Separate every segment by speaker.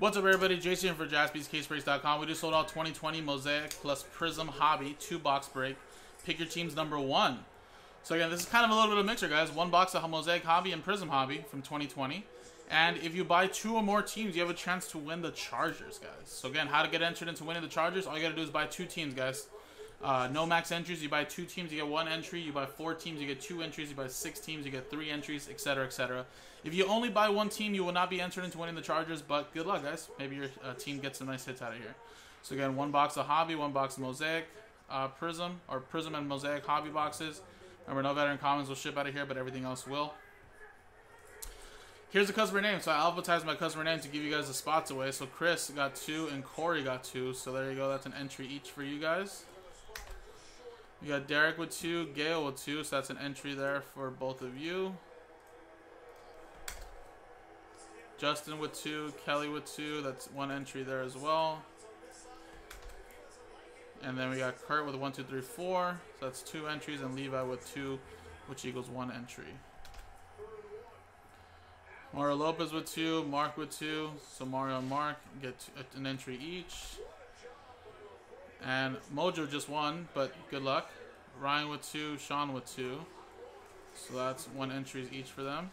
Speaker 1: What's up, everybody? Jason for JaspysCaseBreaks.com. We just sold out 2020 Mosaic plus Prizm Hobby two box break. Pick your team's number one. So again, this is kind of a little bit of a mixer, guys. One box of Mosaic Hobby and Prizm Hobby from 2020. And if you buy two or more teams, you have a chance to win the Chargers, guys. So again, how to get entered into winning the Chargers? All you gotta do is buy two teams, guys. Uh, no max entries. You buy two teams, you get one entry. You buy four teams, you get two entries. You buy six teams, you get three entries, etc., etc. If you only buy one team, you will not be entered into winning the Chargers. But good luck, guys. Maybe your uh, team gets some nice hits out of here. So again, one box of Hobby, one box of Mosaic, uh, Prizm, or Prizm and Mosaic Hobby boxes. Remember, no veteran commons will ship out of here, but everything else will. Here's the customer name. So I alphabetized my customer name to give you guys the spots away. So Chris got two and Corey got two. So there you go. That's an entry each for you guys. You got Derek with two, Gail with two, so that's an entry there for both of you. Justin with two, Kelly with two, that's one entry there as well. And then we got Kurt with one, two, three, four, so that's two entries, and Levi with two, which equals one entry. Mario Lopez with two, Mark with two, so Mario and Mark get an entry each. And Mojo just won, but good luck. Ryan with two, Sean with two. So that's one entries each for them.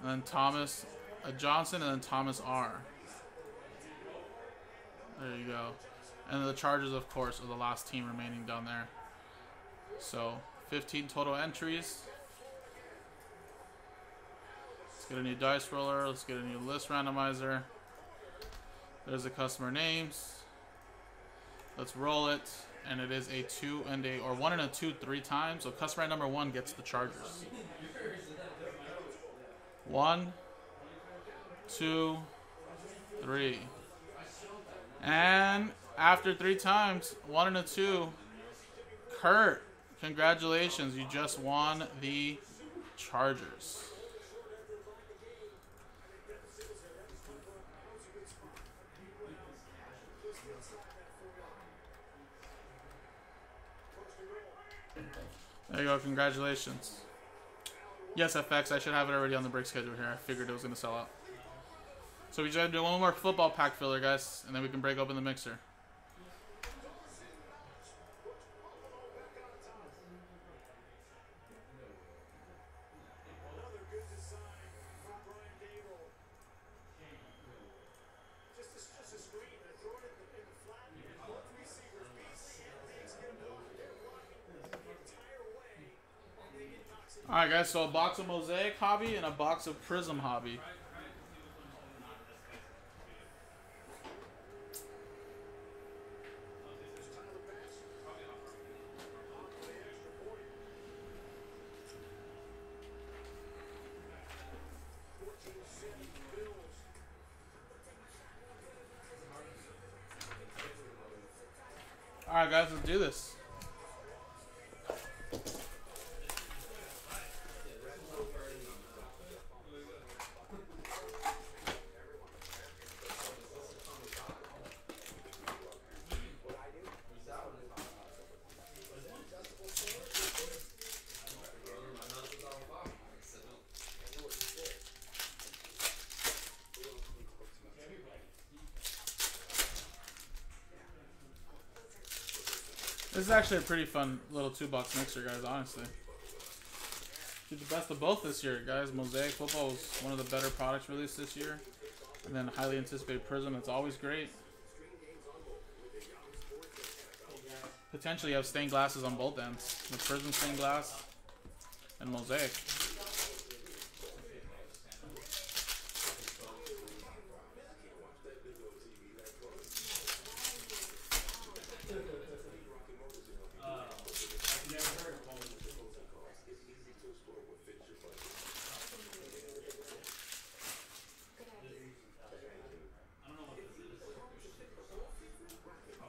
Speaker 1: And then Thomas uh, Johnson and then Thomas R. There you go. And the Chargers, of course, are the last team remaining down there. So 15 total entries. Let's get a new dice roller. Let's get a new list randomizer. There's the customer names. Let's roll it. And it is a two and a, or one and a two three times. So customer number one gets the Chargers. One, two, three. And after three times, one and a two, Kurt, congratulations. You just won the Chargers. There you go. Congratulations. Yes, FX. I should have it already on the break schedule here. I figured it was going to sell out. So we just to do one more football pack filler, guys, and then we can break open the mixer. Alright guys, so a box of Mosaic Hobby and a box of Prizm Hobby. Alright guys, let's do this. This is actually a pretty fun little two box mixer, guys, honestly. Did the best of both this year, guys. Mosaic Football was one of the better products released this year. And then highly anticipated Prizm, it's always great. Potentially have stained glasses on both ends. The Prizm stained glass and Mosaic.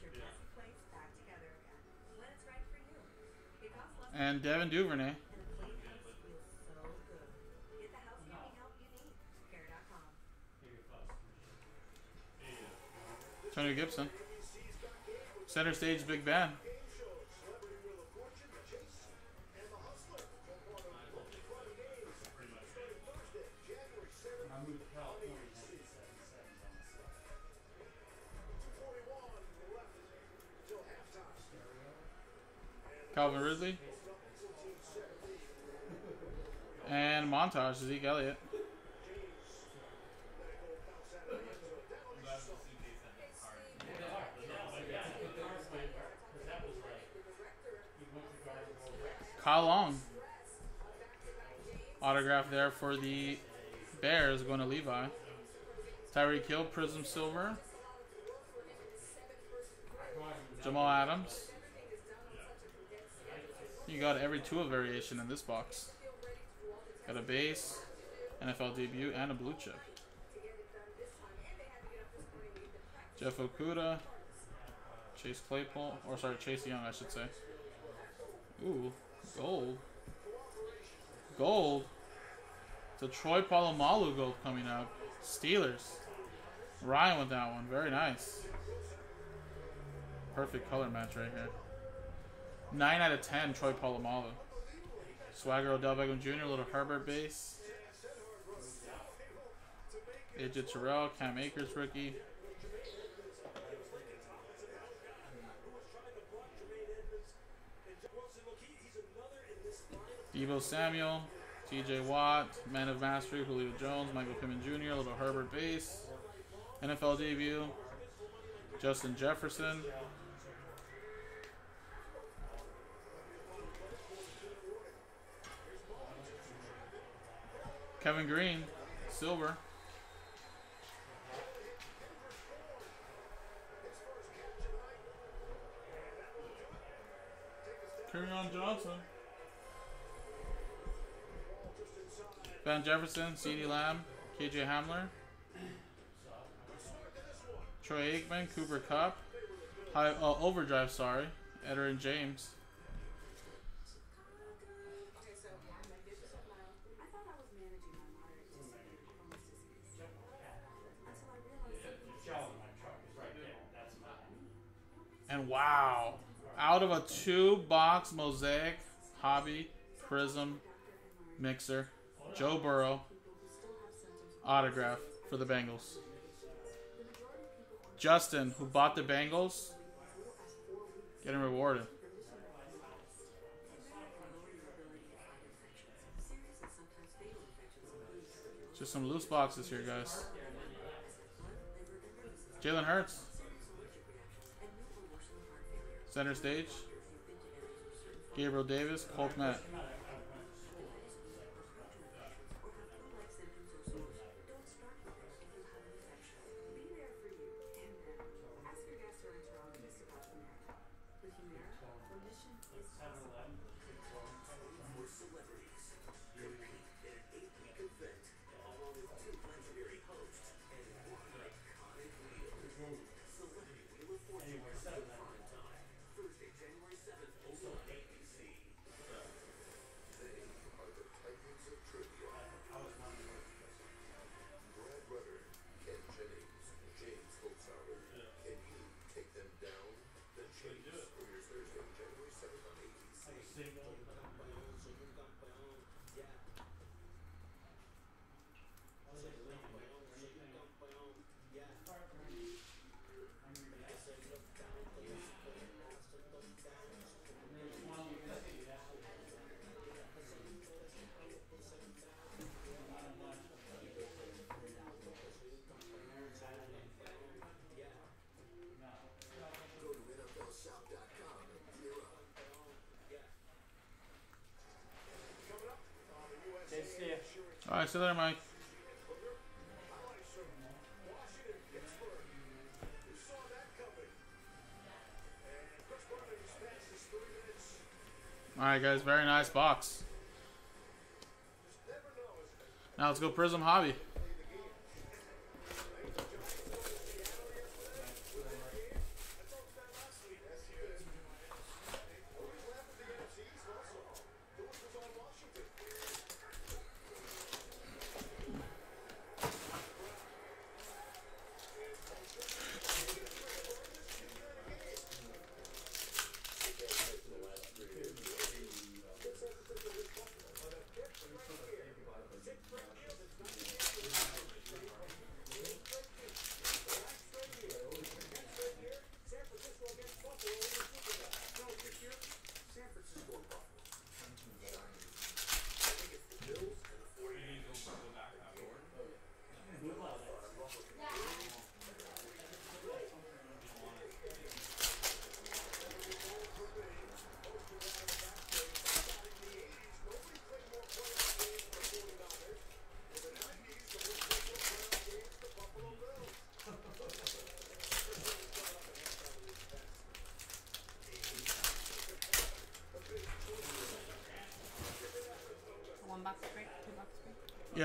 Speaker 2: for you. It costs less
Speaker 1: And Devin Duvernay.
Speaker 2: and a clean house feels so good. Get the housekeeping help you need. Care.com.
Speaker 1: Tony Gibson. Center stage Big Ben.
Speaker 3: I moved to California in 1977 on the set.
Speaker 1: Calvin Ridley. And montage Zeke Elliott. Autograph there for the Bears going to Levi. Tyreek Hill, Prizm Silver. Jamal Adams. You got every Tua variation in this box. Got a base, NFL debut, and a blue chip. Jeff Okudah, Chase Claypool, or sorry, Chase Young, I should say. Ooh, gold. Gold. The Troy Polamalu gold coming up. Steelers. Ryan with that one. Very nice. Perfect color match right here. 9 out of 10, Troy Polamalu. Swagger Odell Beckham Jr., little Herbert base. AJ Terrell, Cam Akers rookie. Deebo Samuel, TJ Watt, Man of Mastery, Julio Jones, Michael Pittman Jr., little Herbert base. NFL debut, Justin Jefferson. Kevin Greene, silver. on Johnson. Van Jefferson, CeeDee Lamb, KJ Hamler. Troy Aikman, Cooper Kupp. High, uh, overdrive, sorry. Derwin James. And wow. Out of a two box mosaic hobby prizm mixer, Joe Burrow autograph for the Bengals. Justin, who bought the Bengals, getting rewarded. Just some loose boxes here, guys. Jalen Hurts. Center stage. Gabriel Davis, Colt Met.
Speaker 3: I was sitting
Speaker 4: Alright, see later, Mike. Alright, guys, very nice box. Now let's go Prizm Hobby.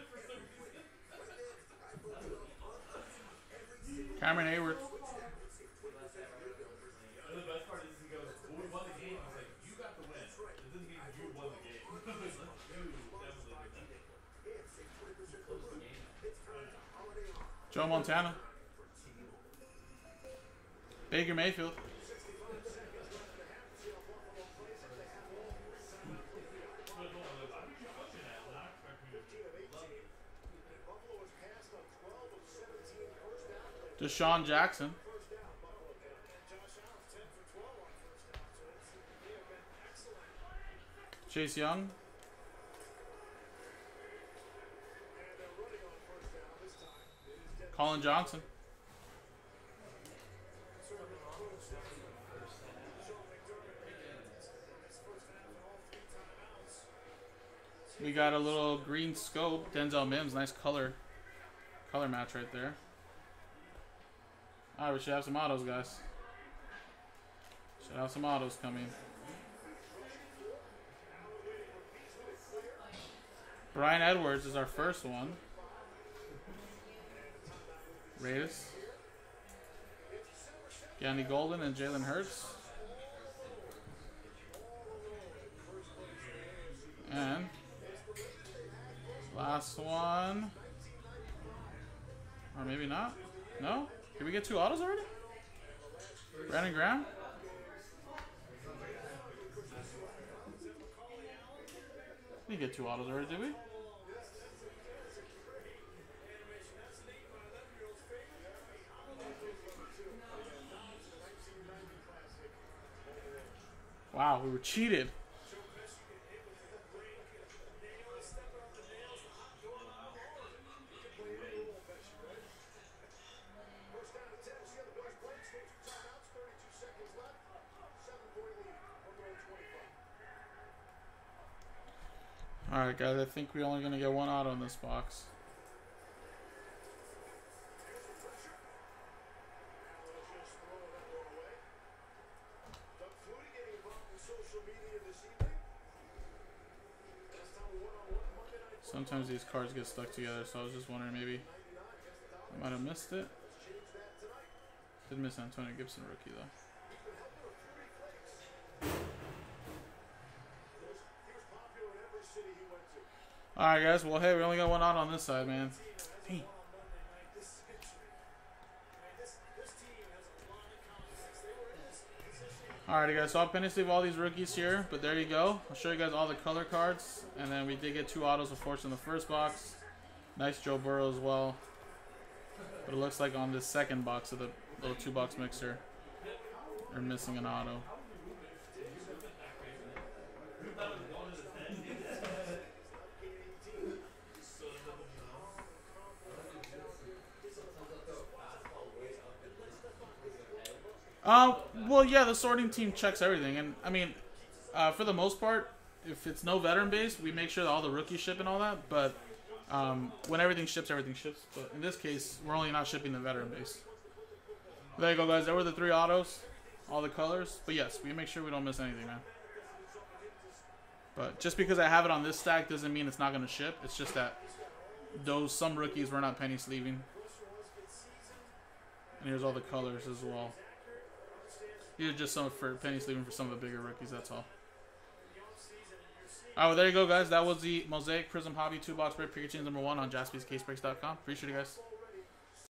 Speaker 5: it for some reason.
Speaker 4: Cameron Heyward.
Speaker 5: And the best part is, he goes, well, we won the game. I was like, you got the win. It doesn't mean you won the game. I was like, you definitely did that.
Speaker 4: Joe Montana. Baker Mayfield. DeSean Jackson. Chase Young. Collin Johnson. We got a little green scope, Denzel Mims, nice color, color match right there. All right, we should have some autos, guys. Should have some autos coming. Bryan Edwards is our first one. Raiders. Yanni Golden and Jalen Hurts. And last one. Or maybe not. No? Did we get two autos already? Brandon Graham? We get two autos already, did we? Wow, we were cheated. Alright, guys, I think we're only going to get one auto in this box.
Speaker 1: Sometimes these cards get stuck together, so I was just wondering maybe I might have missed it. Did miss Antonio Gibson rookie though. Alright guys, well hey, we only got one out on this side, man. Dang. Alrighty guys, so I'll penny sleeve all these rookies here, but there you go. I'll show you guys all the color cards, and then we did get two autos of Force in the first box. Nice Joe Burrow as well. But it looks like on this second box of the little two box mixer, they're missing an auto. Um, well, yeah, the sorting team checks everything, and I mean, uh, for the most part, if it's no veteran base, we make sure that all the rookies ship and all that. But um, when everything ships, everything ships. But in this case, we're only not shipping the veteran base. There you go, guys. There were the three autos, all the colors. But yes, we make sure we don't miss anything, man. But just because I have it on this stack doesn't mean it's not going to ship. It's just that those some rookies we're not penny sleeving. And here's all the colors as well. These are just some for penny sleeving for some of the bigger rookies. That's all. Well, there you go, guys. That was the Mosaic Prizm Hobby 2 box break Pikachu number one on jaspyscasebreaks.com. Appreciate it, guys.